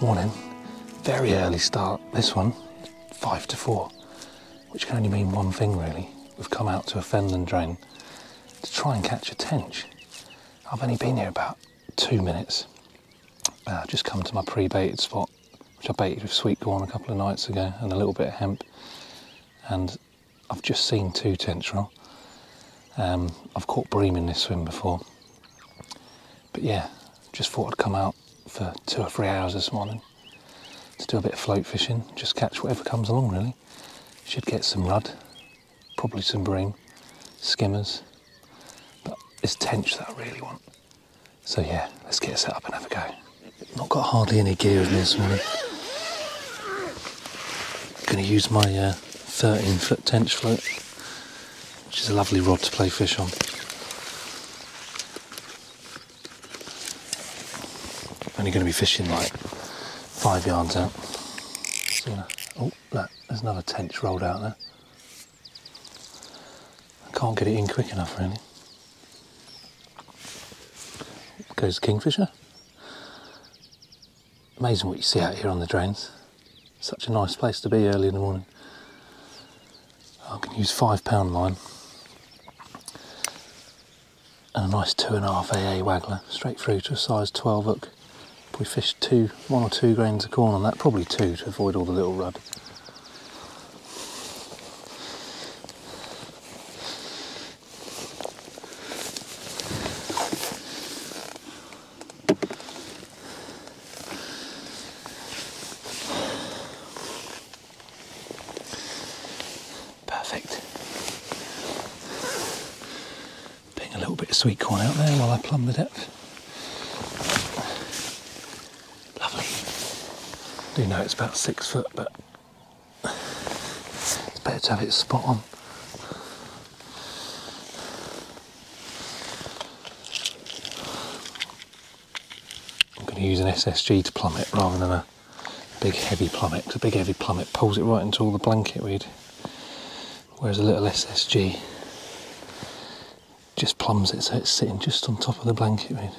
Morning. Very early start. This one, five to four, which can only mean one thing really. We've come out to a fenland drain to try and catch a tench. I've only been here about two minutes. Uh, just come to my pre-baited spot, which I baited with sweet corn a couple of nights ago and a little bit of hemp. And I've just seen two tench roll. Um, I've caught bream in this swim before. But yeah, just thought I'd come out for two or three hours this morning to do a bit of float fishing, just catch whatever comes along really. Should get some rudd, probably some bream, skimmers, but it's tench that I really want. So yeah, let's get set up and have a go. Not got hardly any gear me this morning. Going to use my uh, 13 foot tench float, which is a lovely rod to play fish on. Only going to be fishing like five yards out. So, oh, look, there's another tench rolled out there. I can't get it in quick enough, really. Goes Kingfisher. Amazing what you see out here on the drains. Such a nice place to be early in the morning. I can use five pound line and a nice two and a half AA waggler straight through to a size 12 hook we fished two, one or two grains of corn on that, probably two to avoid all the little rudd. Perfect. Putting a little bit of sweet corn out there while I plumb the depth. Do know it's about six foot, but it's better to have it spot on. I'm going to use an SSG to plummet rather than a big heavy plummet. Because a big heavy plummet pulls it right into all the blanket weed, whereas a little SSG just plumbs it so it's sitting just on top of the blanket weed.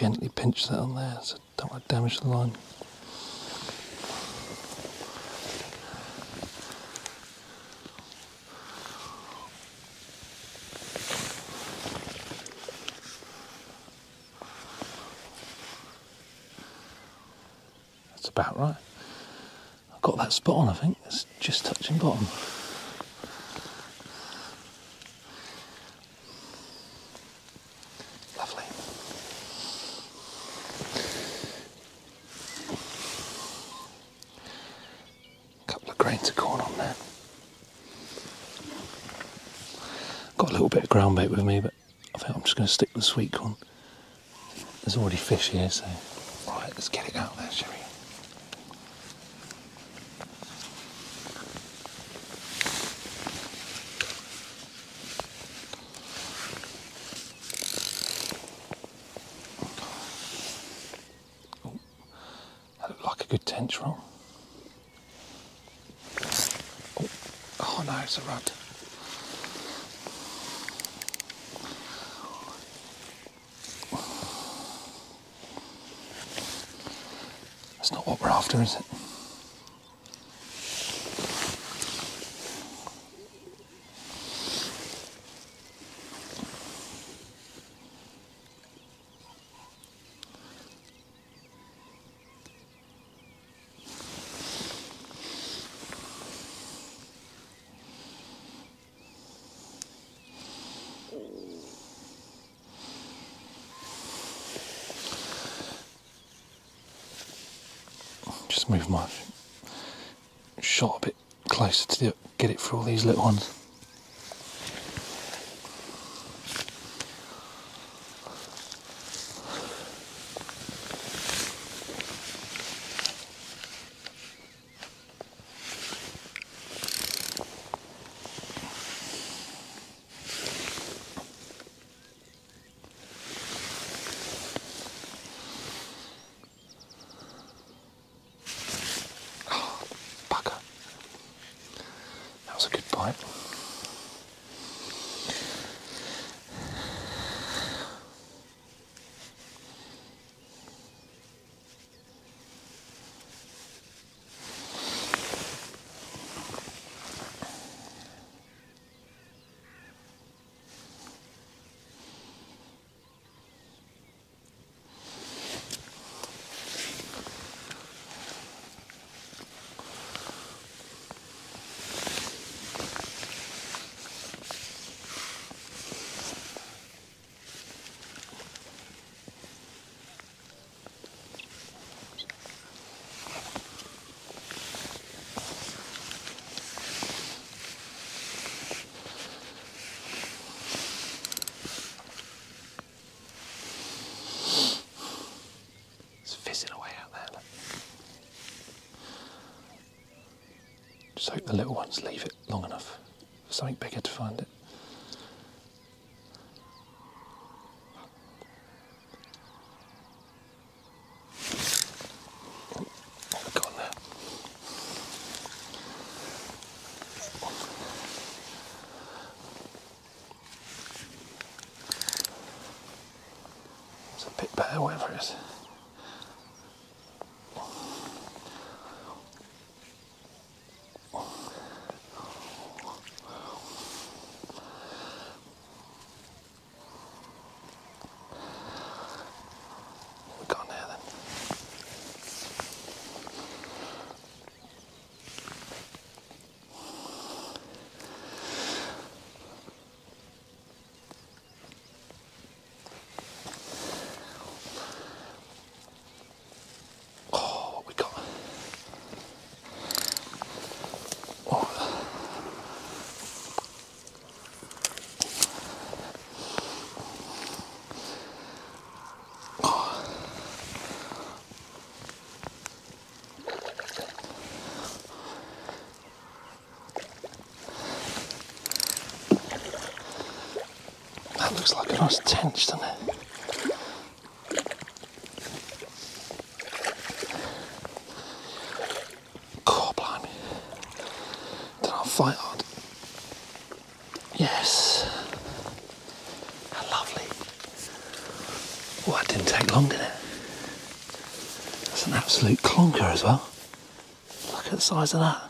Gently pinch that on there. So don't want to damage the line. That's about right. I've got that spot on, I think. It's just touching bottom. Ground bait with me, but I think I'm just going to stick the sweet corn. There's already fish here, so right, let's get it out there, shall we? Oh, that looked like a good tench roll. Oh, oh no, it's a rudd. After, is it? Just move my shot a bit closer to get it for all these little ones. was a good bite. The little ones leave it long enough for something bigger to find it. Got there. It's a bit better, whatever it is. What we got there then? Oh, what we got? Oh. That looks like a nice tench, doesn't it? God, blimey. Then I'll fight hard. Yes. Lovely. Oh, that didn't take long, did it? That's an absolute clonker as well. Look at the size of that.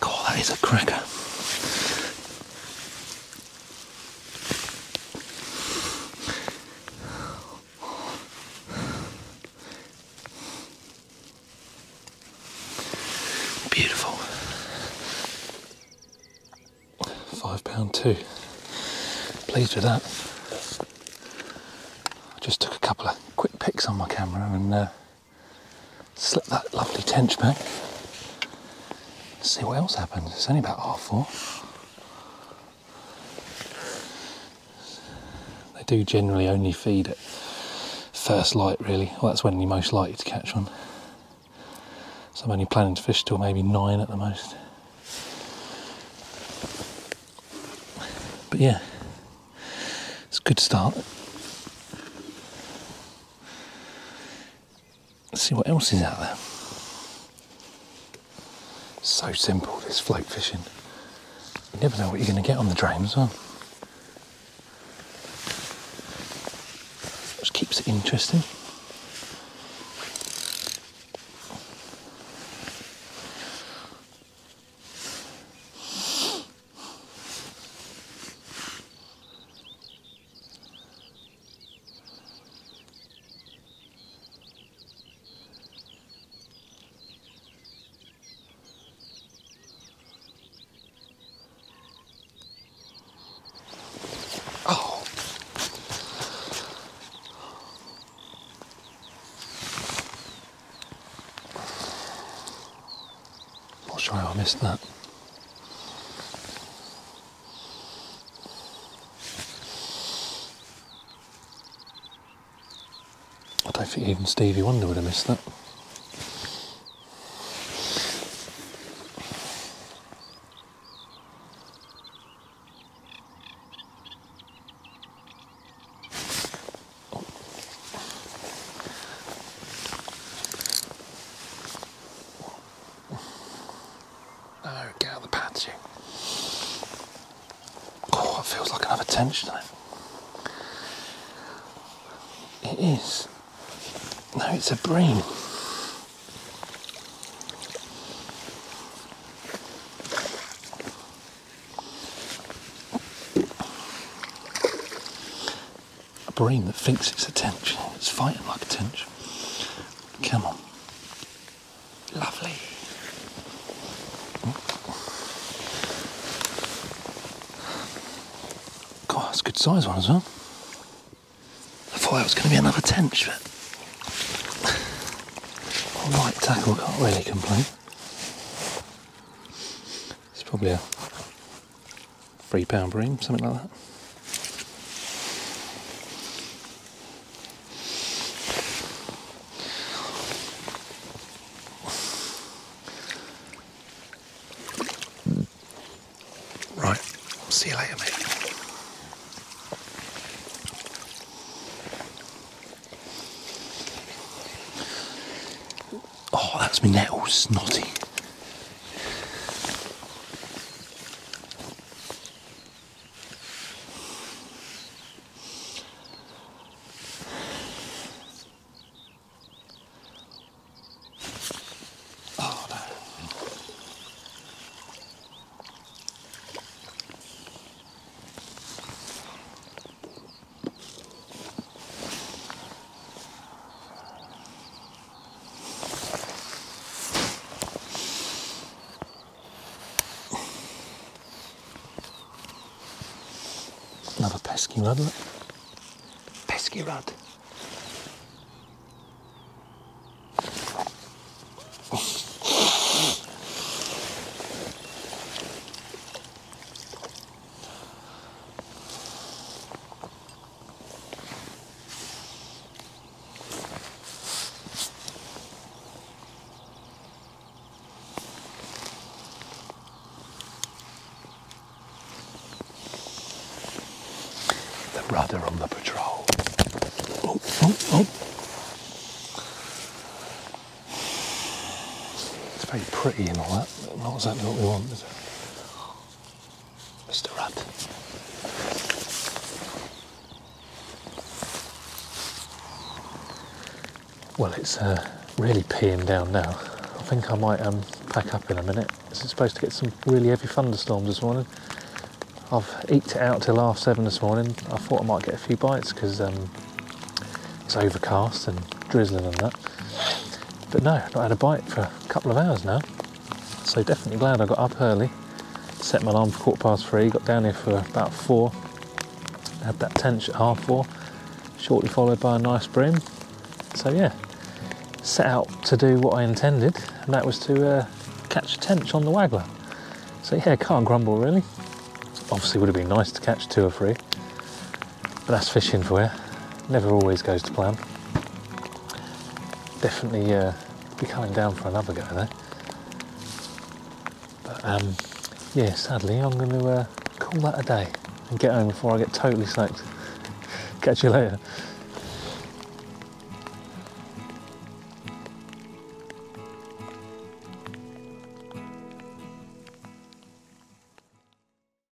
God, that is a cracker. Beautiful. Five pound two. Pleased with that. I just took a couple of quick pics on my camera and uh, slipped that lovely tench back. See what else happens. It's only about half four. They do generally only feed at first light, really. Well, that's when you're most likely to catch one. So I'm only planning to fish till maybe nine at the most. But yeah, it's a good start. Let's see what else is out there. So simple, this float fishing. You never know what you're going to get on the drains, well. Which keeps it interesting. Sure how I missed that. I don't think even Stevie Wonder would have missed that. No, get out of the pads, you. Oh, it it? Is. No, it's a bream. A bream that thinks it's a tench. It's fighting like a tench. Come on. Lovely. That's a good size one as well. I thought it was going to be another tench, but all right tackle, can't really complain. It's probably a three pound bream, something like that. See you later, mate. Oh, that's me net all snotty. Oh no. Another pesky look. Pesky rudd. The rudder on the patrol. Oh, oh, oh. It's very pretty and all that, but not exactly what we want, is it? Mr. Rudd. Well, it's uh, really peeing down now. I think I might um, pack up in a minute. It's supposed to get some really heavy thunderstorms this morning. I've eked it out till half seven this morning. I thought I might get a few bites because um, it's overcast and drizzling and that. But no, not had a bite for a couple of hours now. So definitely glad I got up early. Set my alarm for quarter past three. Got down here for about four. Had that tench at half four. Shortly followed by a nice bream. So yeah, set out to do what I intended, and that was to uh, catch a tench on the waggler. So yeah, can't grumble really. Obviously, would have been nice to catch two or three, but that's fishing for you. Never always goes to plan. Definitely uh, be coming down for another go though. But um, yeah, sadly, I'm going to uh, call that a day and get home before I get totally soaked. Catch you later.